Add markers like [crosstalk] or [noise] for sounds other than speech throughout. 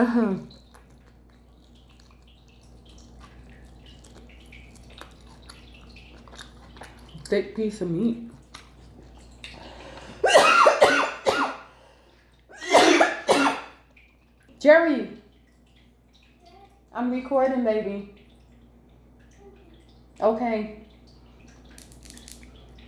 Uh-huh. Thick piece of meat. [coughs] Jerry, I'm recording, baby. Okay.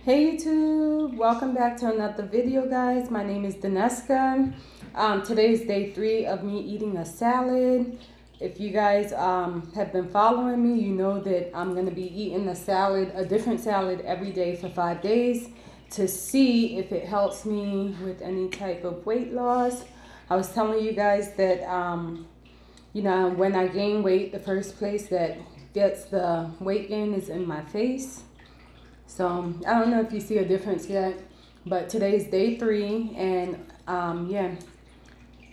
Hey YouTube, welcome back to another video guys. My name is Daneska. Um, today is day three of me eating a salad. If you guys um, have been following me, you know that I'm going to be eating a salad, a different salad every day for five days to see if it helps me with any type of weight loss. I was telling you guys that, um, you know, when I gain weight, the first place that gets the weight gain is in my face. So I don't know if you see a difference yet, but today is day three and um, yeah,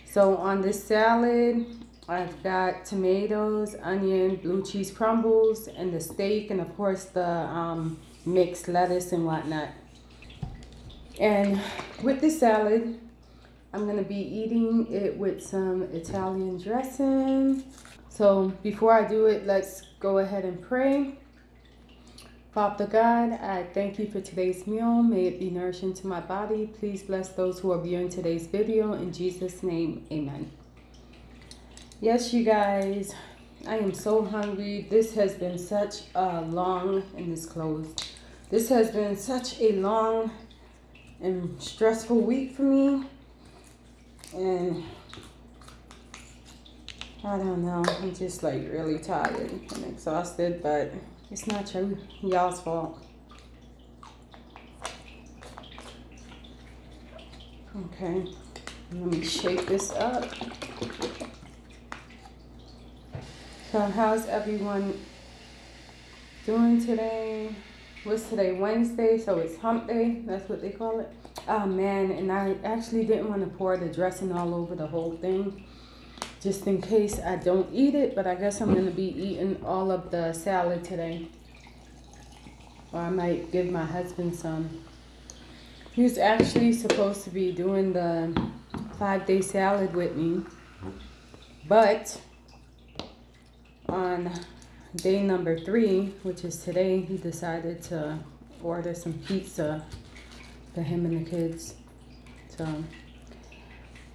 so on this salad, I've got tomatoes, onion, blue cheese crumbles, and the steak, and of course the um, mixed lettuce and whatnot. And with the salad, I'm gonna be eating it with some Italian dressing. So before I do it, let's go ahead and pray. Father God, I thank you for today's meal. May it be nourishing to my body. Please bless those who are viewing today's video. In Jesus' name, amen. Yes, you guys, I am so hungry. This has been such a long, and this closed. This has been such a long and stressful week for me. And I don't know, I'm just like really tired and exhausted, but it's not your y'all's fault. Okay, let me shake this up. So how's everyone doing today? What's today? Wednesday, so it's hump day. That's what they call it. Oh man, and I actually didn't want to pour the dressing all over the whole thing just in case I don't eat it, but I guess I'm going to be eating all of the salad today. Or I might give my husband some. He was actually supposed to be doing the five-day salad with me, but on day number three, which is today, he decided to order some pizza for him and the kids. So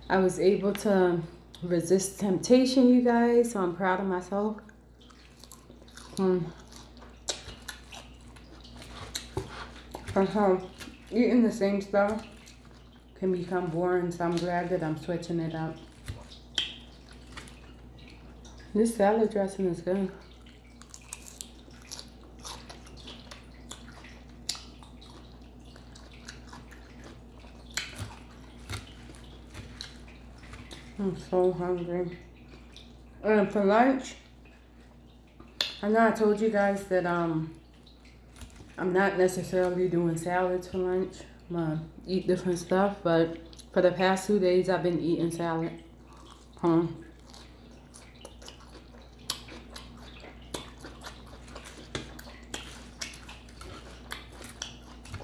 I was able to resist temptation, you guys. So I'm proud of myself. Um, for how eating the same stuff can become boring. So I'm glad that I'm switching it up. This salad dressing is good. I'm so hungry. And for lunch, I know I told you guys that um I'm not necessarily doing salads for lunch. I'm gonna eat different stuff, but for the past two days I've been eating salad. Huh.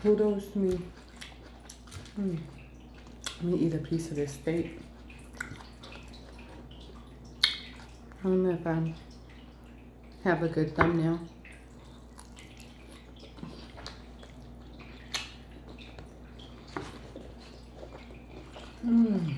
Kudos to me. Hmm. Let me eat a piece of this steak. I don't know if I have a good thumbnail. Mmm.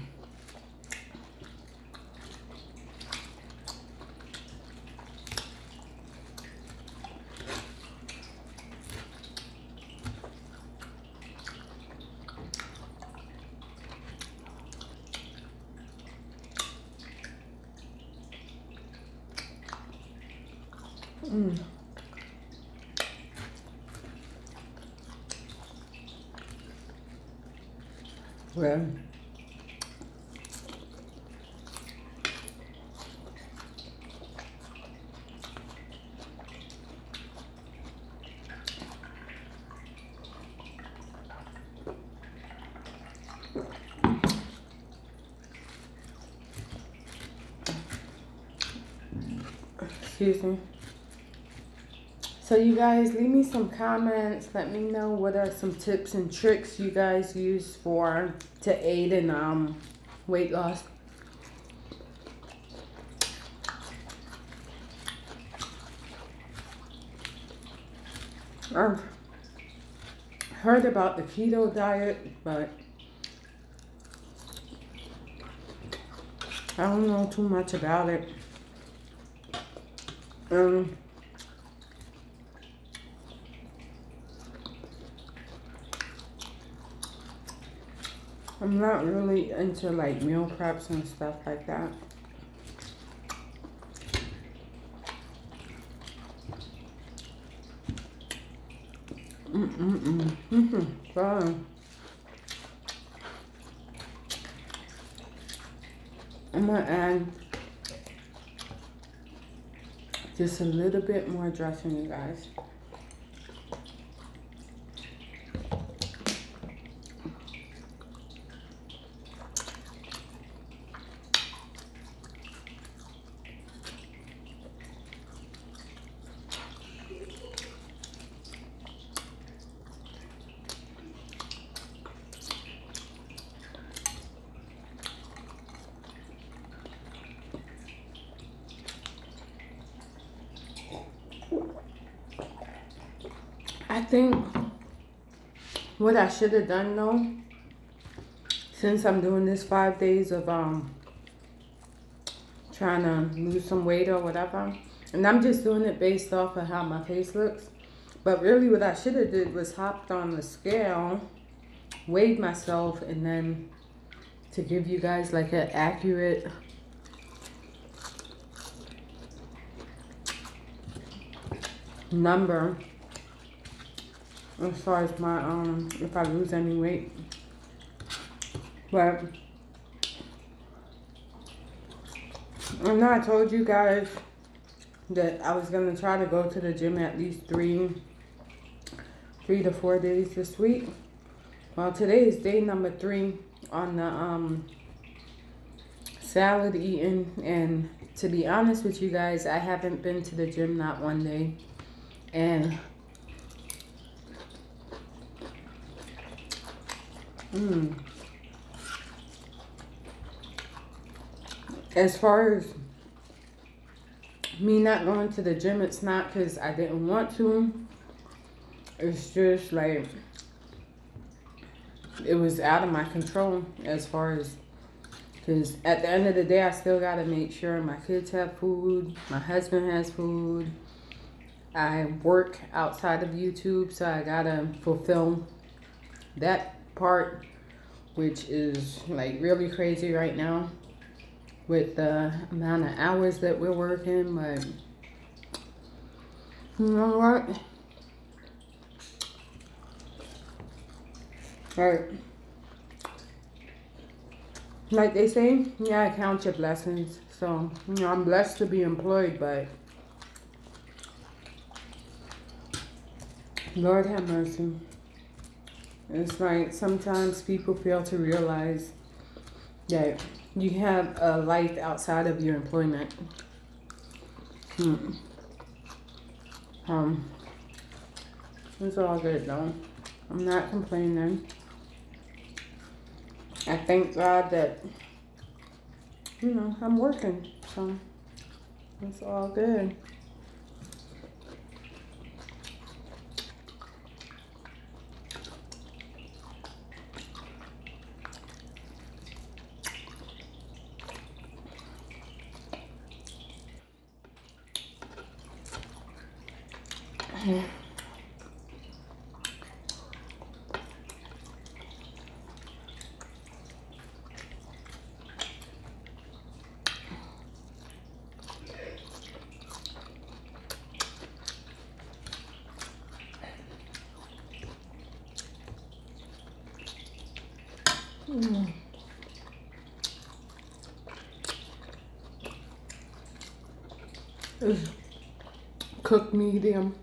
Mm. Excuse me. So you guys, leave me some comments. Let me know what are some tips and tricks you guys use for to aid in um, weight loss. I've heard about the keto diet, but I don't know too much about it. Um, I'm not really into like meal preps and stuff like that. Mm-mm-mm. Mm-hmm. I'm gonna add just a little bit more dressing, you guys. I think what I should have done though, since I'm doing this five days of um trying to lose some weight or whatever, and I'm just doing it based off of how my face looks. But really what I should have did was hopped on the scale, weighed myself, and then to give you guys like an accurate number as far as my um if I lose any weight. But I know I told you guys that I was gonna try to go to the gym at least three three to four days this week. Well today is day number three on the um salad eating and to be honest with you guys I haven't been to the gym not one day and Mm. As far as me not going to the gym, it's not because I didn't want to. It's just like it was out of my control as far as because at the end of the day, I still got to make sure my kids have food, my husband has food. I work outside of YouTube, so I got to fulfill that part, which is like really crazy right now with the amount of hours that we're working, but you know what? Right. Like they say, yeah, count your blessings. So, you know, I'm blessed to be employed, but Lord have mercy. It's like sometimes people fail to realize that you have a life outside of your employment. Hmm. Um, it's all good though. I'm not complaining. I thank God that, you know, I'm working. So it's all good. Mm. It's cooked medium.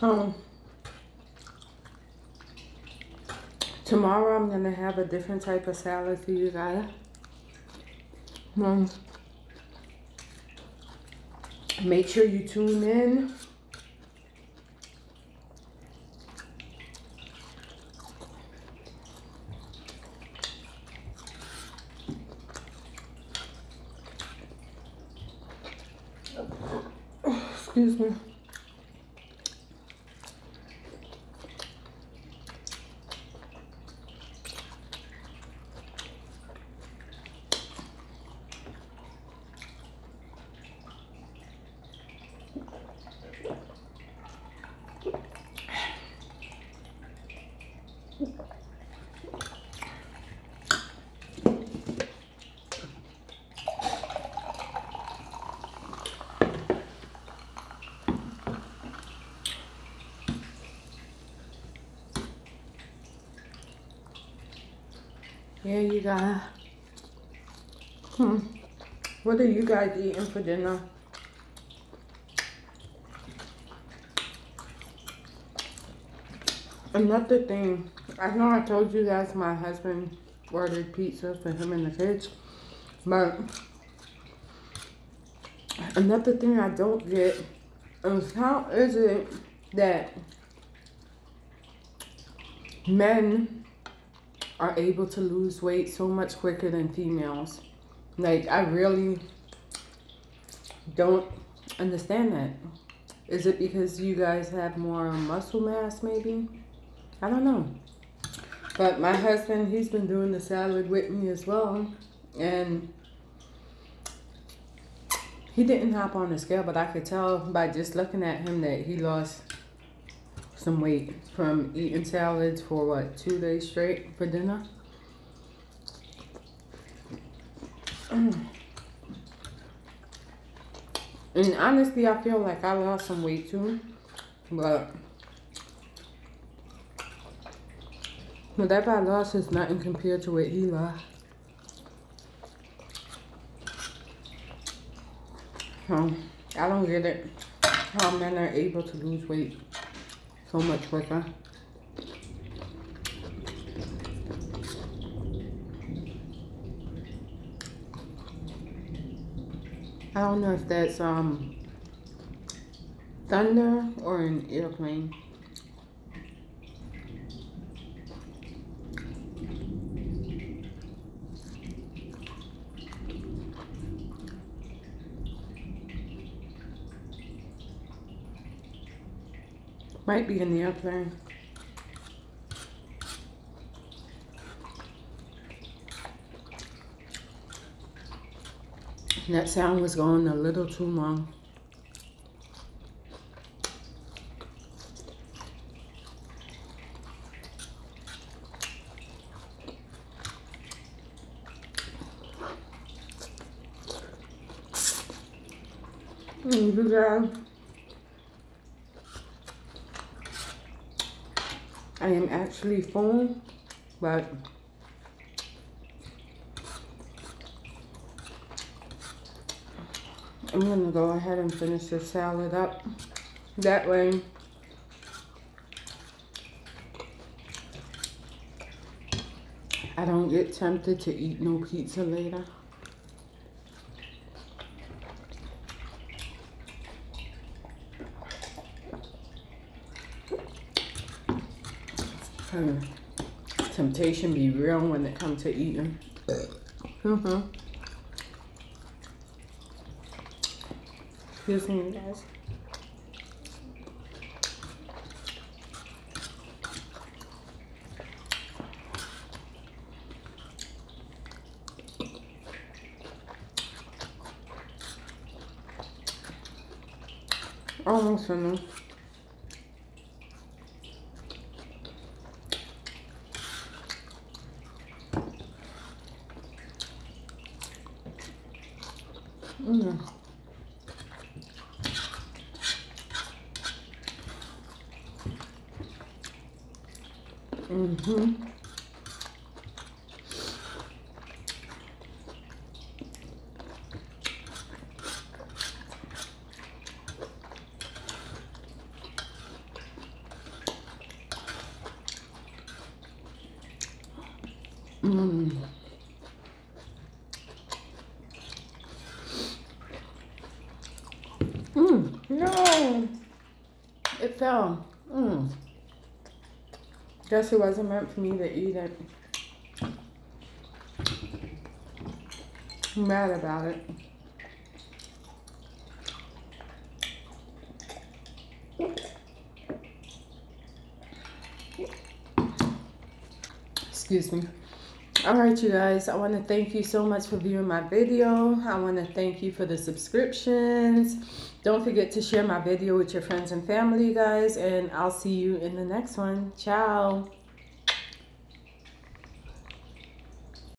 Um, tomorrow I'm gonna have a different type of salad for you guys. Um, make sure you tune in. Excuse me. Yeah, you guys. Hmm. What are you guys eating for dinner? Another thing, I know I told you guys my husband ordered pizza for him and the kids, but another thing I don't get is how is it that men are able to lose weight so much quicker than females. Like, I really don't understand that. Is it because you guys have more muscle mass, maybe? I don't know. But my husband, he's been doing the salad with me as well. And he didn't hop on the scale, but I could tell by just looking at him that he lost some weight from eating salads for what, two days straight for dinner? [clears throat] And honestly, I feel like I lost some weight too, but whatever I lost is nothing compared to what he lost. I don't get it, how men are able to lose weight so much quicker. I don't know if that's um thunder or an airplane. Might be in the airplane. That sound was going a little too long. Mm, I am actually full, but I'm gonna go ahead and finish this salad up. That way, I don't get tempted to eat no pizza later. Temptation be real when it comes to eating. Mm-hmm. Excuse me, guys. Almost enough. Mm. Mm-hmm. Mm. Mm, no. It fell. Mm. Guess it wasn't meant for me to eat it. I'm mad about it. Excuse me. All right, you guys, I want to thank you so much for viewing my video. I want to thank you for the subscriptions. Don't forget to share my video with your friends and family, guys, and I'll see you in the next one. Ciao.